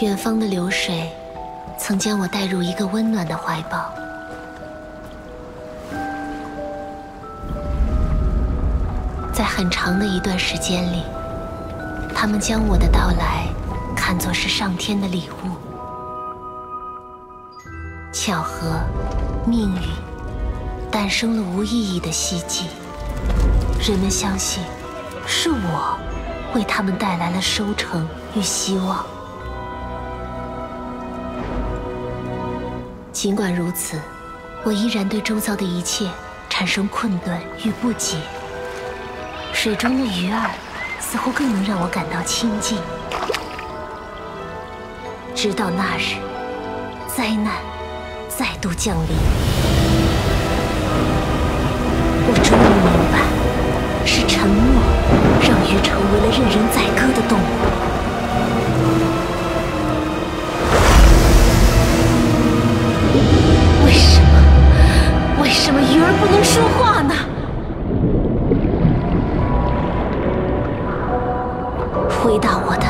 远方的流水，曾将我带入一个温暖的怀抱。在很长的一段时间里，他们将我的到来看作是上天的礼物。巧合，命运，诞生了无意义的希冀。人们相信，是我为他们带来了收成与希望。尽管如此，我依然对周遭的一切产生困顿与不解。水中的鱼儿似乎更能让我感到亲近。直到那日，灾难再度降临，能说话呢？回答我的，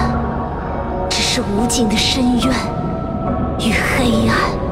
只是无尽的深渊与黑暗。